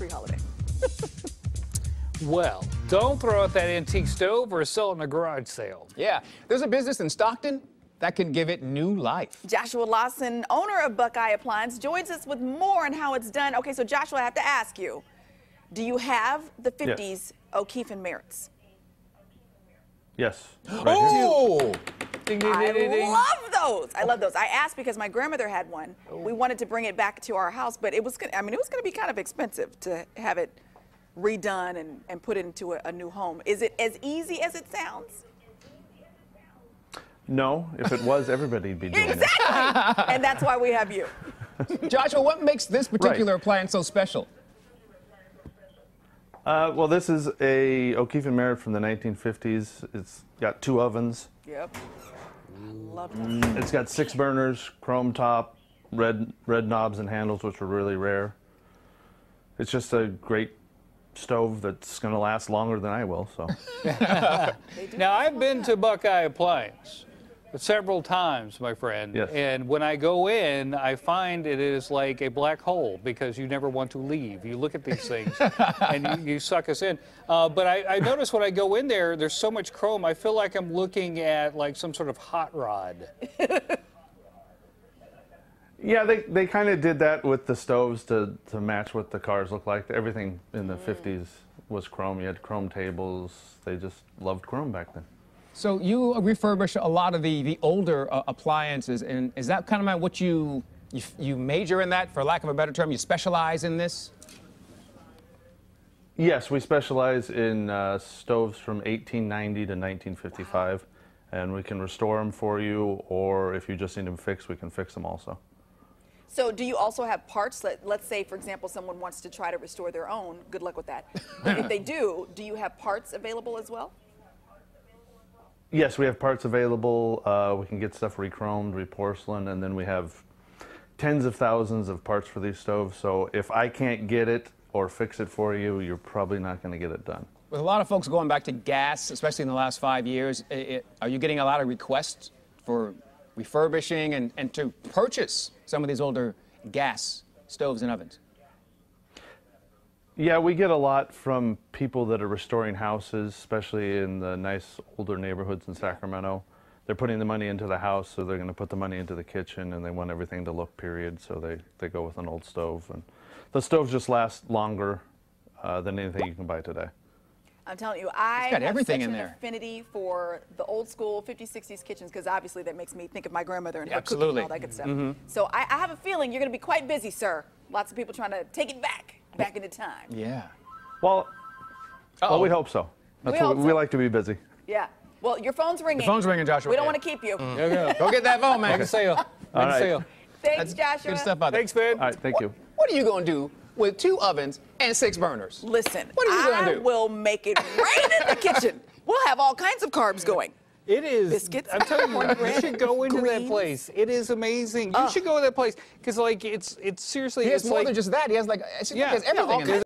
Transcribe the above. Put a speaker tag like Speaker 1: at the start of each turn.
Speaker 1: pre-holiday.
Speaker 2: Well, don't throw out that antique stove or sell it in a garage sale.
Speaker 3: Yeah, there's a business in Stockton that can give it new life.
Speaker 1: Joshua Lawson, owner of Buckeye Appliance, joins us with more on how it's done. Okay, so Joshua, I have to ask you, do you have the 50s
Speaker 4: Yes.
Speaker 1: O'Keefe and Merritt's?
Speaker 4: Yes. Right here.
Speaker 3: Oh,
Speaker 2: Ding, ding,
Speaker 1: I
Speaker 2: ding, ding, ding.
Speaker 1: love those. I love those. I asked because my grandmother had one. We wanted to bring it back to our house, but it was gonna, I mean, it was going to be kind of expensive to have it redone and, and put into a, a new home. Is it as easy as it sounds?
Speaker 4: No, if it was, everybody'd be doing it.
Speaker 1: Exactly. and that's why we have you.
Speaker 3: Joshua, what makes this particular appliance so special?
Speaker 4: Uh, well, this is a O'Keefe and Merritt from the 1950s. It's got two ovens.
Speaker 1: Yep. Love that. Mm.
Speaker 4: It's got six burners, chrome top, red red knobs and handles, which are really rare. It's just a great stove that's going to last longer than I will. So
Speaker 2: Now, I've been to Buckeye Appliance several times, my friend.
Speaker 4: Yes.
Speaker 2: And when I go in, I find it is like a black hole because you never want to leave. You look at these things and you, you suck us in. Uh, but I, I notice when I go in there, there's so much chrome, I feel like I'm looking at like some sort of hot rod.
Speaker 4: yeah, they, they kind of did that with the stoves to, to match what the cars look like. Everything in the 50s was chrome. You had chrome tables. They just loved chrome back then.
Speaker 3: So you refurbish a lot of the, the older uh, appliances, and is that kind of what you, you you major in that, for lack of a better term? You specialize in this?
Speaker 4: Yes, we specialize in uh, stoves from 1890 to 1955, and we can restore them for you, or if you just need them fixed, we can fix them also.
Speaker 1: So, do you also have parts? Let, let's say, for example, someone wants to try to restore their own. Good luck with that. If they do, do you have parts available as well?
Speaker 4: Yes, we have parts available. Uh, we can get stuff re-chromed, re-porcelain, and then we have tens of thousands of parts for these stoves. So if I can't get it or fix it for you, you're probably not going to get it done.
Speaker 3: With a lot of folks going back to gas, especially in the last five years, i i are you getting a lot of requests for refurbishing and, and to purchase some of these older gas stoves and ovens?
Speaker 4: Yeah, we get a lot from people that are restoring houses, especially in the nice older neighborhoods in Sacramento. They're putting the money into the house, so they're going to put the money into the kitchen, and they want everything to look period, so they, they go with an old stove. And the stoves just last longer uh, than anything you can buy today.
Speaker 1: I'm telling you, I
Speaker 3: got
Speaker 1: have
Speaker 3: everything
Speaker 1: such
Speaker 3: in
Speaker 1: an
Speaker 3: there.
Speaker 1: affinity for the old school 50s, 60s kitchens because obviously that makes me think of my grandmother and her
Speaker 3: Absolutely.
Speaker 1: cooking and all that good stuff. So I, I have a feeling you're going to be quite busy, sir. Lots of people trying to take it back, back into time.
Speaker 3: Yeah.
Speaker 4: Well, well,
Speaker 3: Uh-oh.
Speaker 4: we oh. hope so. That's
Speaker 1: We
Speaker 4: what
Speaker 1: hope
Speaker 4: we
Speaker 1: so.
Speaker 4: like to be busy.
Speaker 1: Yeah. Well, your phone's ringing.
Speaker 3: phone's ringing, Joshua.
Speaker 1: We don't
Speaker 3: Yeah.
Speaker 1: want to keep you. Mm.
Speaker 2: Okay.
Speaker 3: Go get that phone, man.
Speaker 2: Make a sale. Make
Speaker 4: All
Speaker 2: a
Speaker 4: right.
Speaker 2: sale.
Speaker 1: Thanks,
Speaker 3: That's
Speaker 1: Joshua.
Speaker 3: good stuff out there.
Speaker 2: Thanks, Ben.
Speaker 4: All right, thank you.
Speaker 3: What are you going to do with two ovens and six burners?
Speaker 1: Listen,
Speaker 3: What are you gonna
Speaker 1: I
Speaker 3: do?
Speaker 1: will make it rain in the kitchen. We'll have all kinds of carbs going.
Speaker 2: It is.
Speaker 1: Biscuits,
Speaker 2: I'm telling you, you should go into that place. It is amazing. You ah. should go to that place because, like, it's it's seriously.
Speaker 3: He has
Speaker 2: it's
Speaker 3: more
Speaker 2: like,
Speaker 3: than just that. He has like,
Speaker 2: Yeah,
Speaker 3: he has everything there.